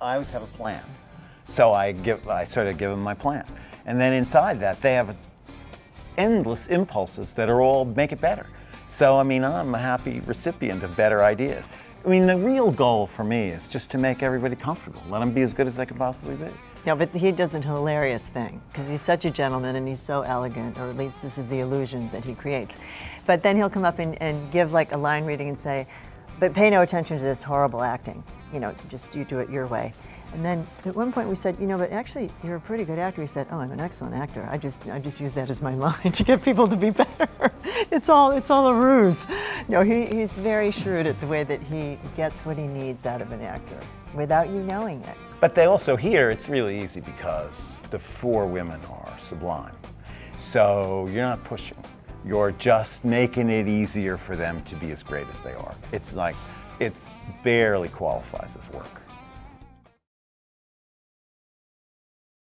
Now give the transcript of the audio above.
I always have a plan. So I give, I sort of give them my plan. And then inside that, they have endless impulses that are all make it better. So, I mean, I'm a happy recipient of better ideas. I mean, the real goal for me is just to make everybody comfortable, let them be as good as they can possibly be. No, but he does a hilarious thing because he's such a gentleman and he's so elegant, or at least this is the illusion that he creates. But then he'll come up and, and give like a line reading and say, but pay no attention to this horrible acting. You know, just you do it your way. And then at one point we said, you know, but actually you're a pretty good actor. He said, oh, I'm an excellent actor. I just I just use that as my line to get people to be better. it's all it's all a ruse. No, he, he's very shrewd at the way that he gets what he needs out of an actor without you knowing it. But they also here, it's really easy because the four women are sublime. So you're not pushing. You're just making it easier for them to be as great as they are. It's like, it barely qualifies as work.